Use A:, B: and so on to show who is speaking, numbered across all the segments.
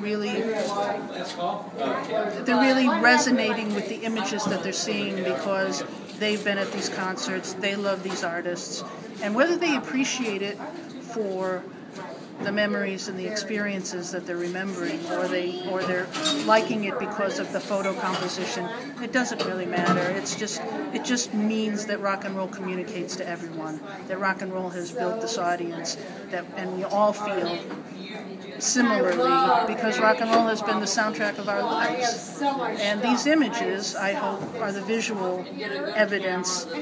A: really they're really resonating with the images that they're seeing because they've been at these concerts, they love these artists, and whether they appreciate it for the memories and the experiences that they're remembering or they or they're liking it because of the photo composition it doesn't really matter it's just it just means that rock and roll communicates to everyone that rock and roll has built this audience that and we all feel similarly because rock and roll has been the soundtrack of our lives. And these images, I hope, are the visual evidence of,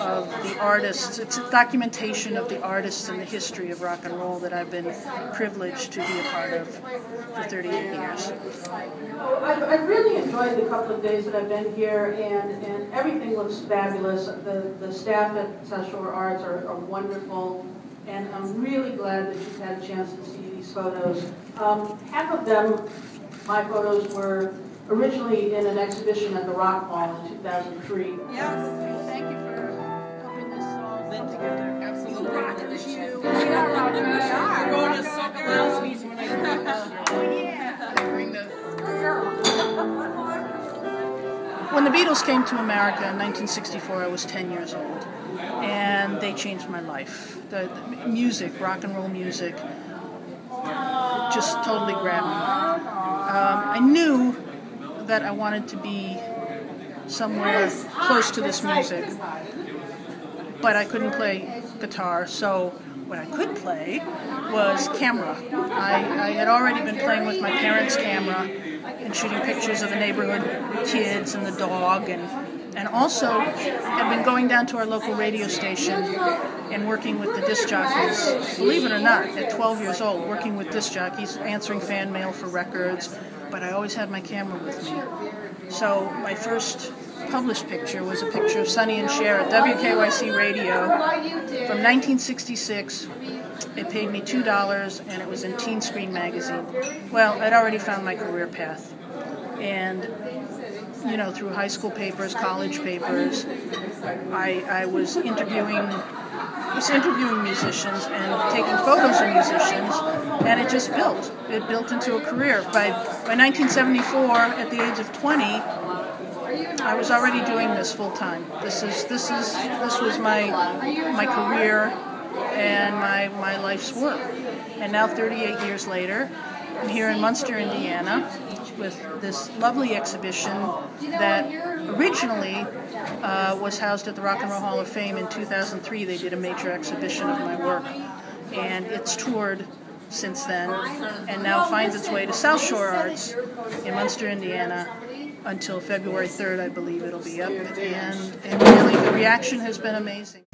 A: of the artists. It's a documentation of the artists and the history of rock and roll that I've been privileged to be a part of for 38 years.
B: I've, I've really enjoyed the couple of days that I've been here, and, and everything looks fabulous. The, the staff at South Shore Arts are, are wonderful, and I'm really glad that you've had a chance to see these photos. Um, half of them, my photos, were originally in an exhibition at the Rock Hall in 2003.
A: Yes, thank you for helping this all come together.
C: Absolutely. When
A: When the Beatles came to America in 1964, I was 10 years old, and they changed my life. The, the music, rock and roll music, just totally grabbed me. Um, I knew that I wanted to be somewhere close to this music, but I couldn't play guitar, so what I could play was camera. I, I had already been playing with my parents' camera and shooting pictures of the neighborhood kids and the dog and and also had been going down to our local radio station and working with the disc jockeys. Believe it or not, at 12 years old, working with disc jockeys, answering fan mail for records, but I always had my camera with me. So my first published picture was a picture of Sonny and Cher at WKYC Radio from 1966. It paid me two dollars, and it was in Teen Screen magazine. Well, I'd already found my career path, and you know, through high school papers, college papers, I, I was interviewing was interviewing musicians and taking photos of musicians, and it just built. It built into a career. By by 1974, at the age of 20, I was already doing this full time. This is this is this was my my career and my my life's work. And now 38 years later, I'm here in Munster, Indiana, with this lovely exhibition that originally uh, was housed at the Rock and Roll Hall of Fame in 2003. They did a major exhibition of my work, and it's toured since then, and now finds its way to South Shore Arts in Munster, Indiana, until February 3rd, I believe it'll be up. And, and really, the reaction has been amazing.